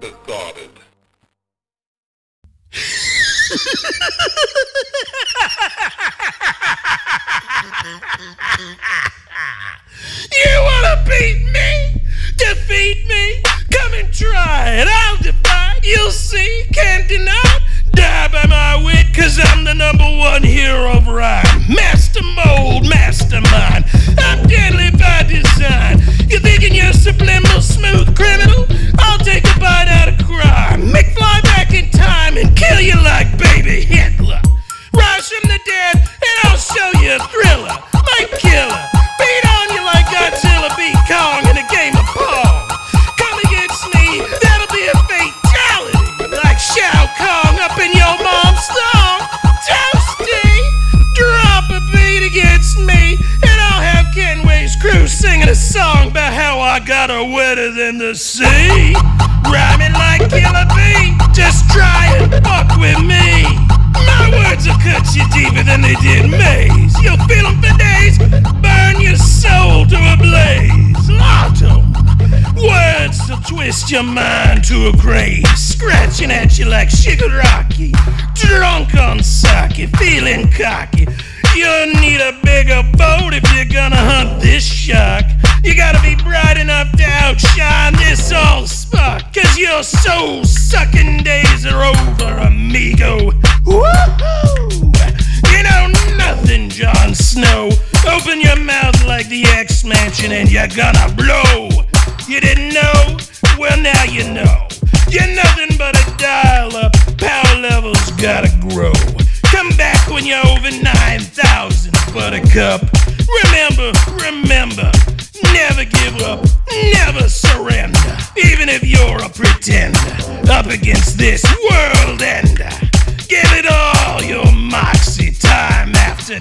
besotted. You wanna beat me? Defeat me? Come and try it. I'll defy. You'll see. Can't deny. Die by my wit, cause I'm the number one hero of rhyme. Master mold, mastermind. Singing a song about how I got her wetter than the sea. Rhyming like Killer Bee, just try and fuck with me. My words will cut you deeper than they did Maes. You'll feel them for days, burn your soul to a blaze. Autumn. Words will twist your mind to a craze, scratching at you like Shigaraki. Drunk on sake, feeling cocky. You'll need a bigger boat if you're gonna hunt this shark. You gotta be bright enough to outshine this all spark, cause your soul sucking days are over, amigo. Woohoo! You know nothing, Jon Snow. Open your mouth like the X Mansion and you're gonna blow. You didn't know? Well, now you know. You're nothing but a 9,000 buttercup. Remember, remember, never give up, never surrender. Even if you're a pretender, up against this world ender. Give it all your moxie time after